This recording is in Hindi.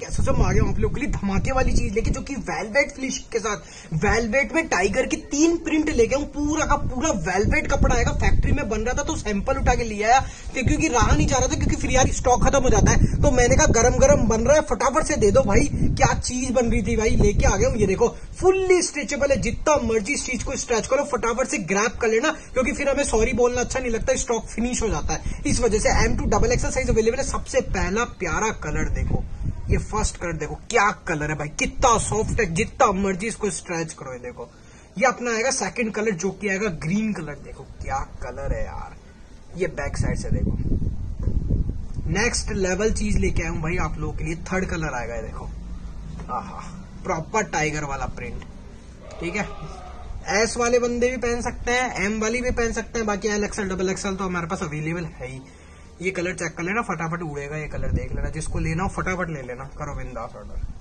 कैसे से आ गया आप लोग के लिए धमाके वाली चीज़ लेके जो कि वेलवेट फिनिश के साथ, वेलवेट में टाइगर की तीन प्रिंट लेके हूँ पूरा का पूरा वेलवेट कपड़ा आएगा, फैक्ट्री में बन रहा था तो सैंपल उठा के लिया आया क्योंकि रहा नहीं जा रहा था, क्योंकि फिर यार स्टॉक खत्म हो जाता है तो मैंने कहा गरम गरम बन रहा है, फटाफट से दे दो भाई, क्या चीज़ बन रही थी भाई, लेके आ गया हूँ, ये देखो फुल्ली स्ट्रेचेबल है, जितना मर्ज़ी चीज़ को स्ट्रेच करो, फटाफट से ग्रैप कर लेना, क्योंकि फिर हमें सॉरी बोलना अच्छा नहीं लगता, स्टॉक फिनिश हो जाता है, इस वजह से M two double XL size available है, सबसे पहला प्यारा कलर देखो। ये फ़र्स्ट कलर देखो, क्या कलर है भाई? कितना सॉफ्ट है, जितना मर्ज़ी इसको स्ट्रेच करो ये देखो। ये अपना आएगा सेकंड कलर जो कि आएगा ग्रीन कलर देखो क्या कलर है यार। ये बैक साइड से देखो। नेक्स्ट लेवल चीज़ लेके आया हूँ भाई आप लोगों के लिए। थर्ड कलर आएगा ये देखो। आहा प्रॉपर टाइगर वाला प्रिंट ठीक है? एस वाले बंदे भी पहन सकते हैं एम वाली भी पहन सकते हैं, बाकी एल एक्सएल डबल एक्सएल तो हमारे पास अवेलेबल है ही। ये कलर चेक कर लेना, फटाफट उड़ेगा ये कलर, देख लेना, जिसको लेना हो फटाफट ले लेना, करो बिंदास ऑर्डर